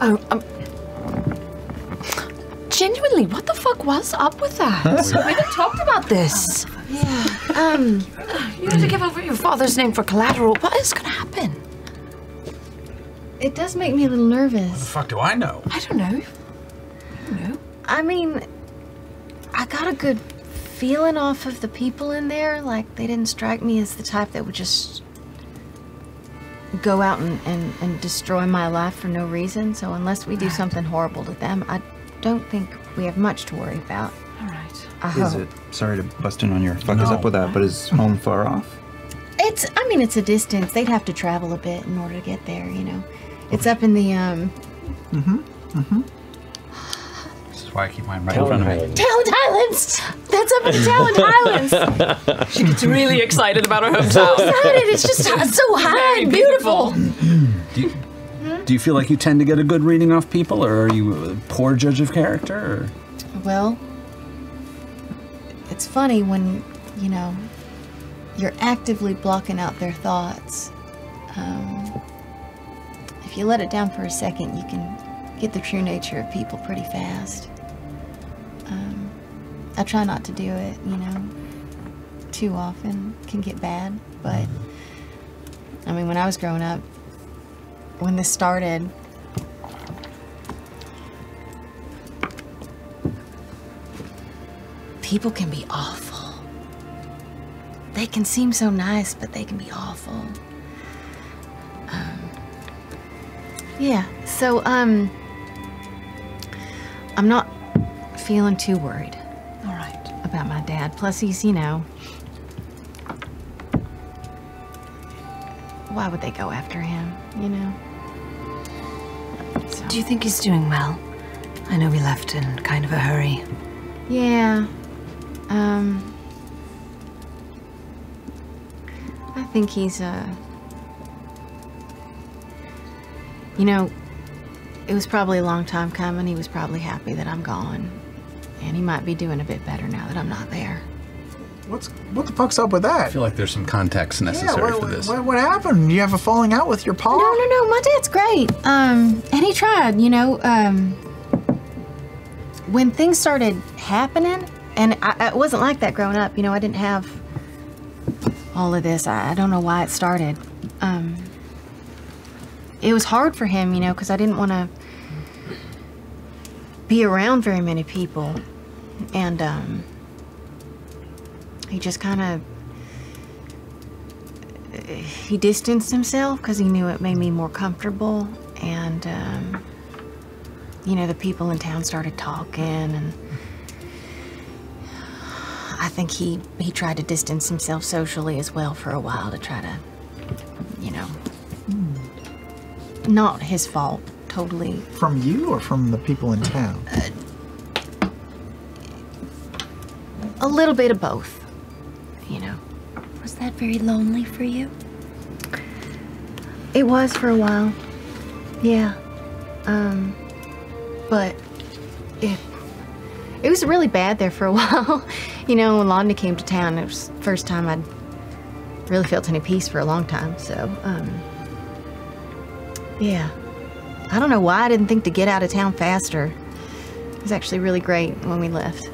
Oh, um. Genuinely, what the fuck was up with that? we haven't talked about this. Yeah. Um. You had to give over your father's name for collateral. What is gonna happen? It does make me a little nervous. What the fuck do I know? I don't know? I don't know. I mean, I got a good feeling off of the people in there. Like, they didn't strike me as the type that would just go out and, and, and destroy my life for no reason. So, unless we do something horrible to them, I don't think we have much to worry about. All right. I Is hope. it sorry to bust in on your fuck us up with that, but is home far off? It's, I mean, it's a distance. They'd have to travel a bit in order to get there, you know. It's up in the, um, This is why I keep mine right in front of me. Talent Highlands! That's up in the Talent Highlands! She gets really excited about her hometown. excited. It's just so high and beautiful. Do you, do you feel like you tend to get a good reading off people, or are you a poor judge of character? Or? Well, it's funny when, you know, you're actively blocking out their thoughts. Um, if you let it down for a second, you can get the true nature of people pretty fast. I try not to do it, you know, too often can get bad, but I mean, when I was growing up, when this started, people can be awful. They can seem so nice, but they can be awful. Um, yeah, so, um, I'm not feeling too worried All right. about my dad. Plus, he's, you know, why would they go after him, you know? So, Do you think he's doing well? I know we left in kind of a hurry. yeah, um, I think he's, uh, you know, it was probably a long time coming. He was probably happy that I'm gone. And he might be doing a bit better now that I'm not there. What's what the fuck's up with that? I feel like there's some context necessary what, for this. What, what happened? You have a falling out with your pa? No, no, no. My dad's great. Um, and he tried. You know, um, when things started happening, and I, I- it wasn't like that growing up. You know, I didn't have all of this. I, I don't know why it started. Um, it was hard for him, you know, because I didn't want to be around very many people, and um, he just kind of he distanced himself because he knew it made me more comfortable. And um, you know the people in town started talking and i think he he tried to distance himself socially as well for a while to try to you know not his fault totally From you or from the people in town? a little bit of both you know Was that very lonely for you? It was for a while. Yeah. Um but it it was really bad there for a while. you know, when Laudna came to town, it was the first time I'd really felt any peace for a long time. So, um yeah. I don't know why I didn't think to get out of town faster. It was actually really great when we left.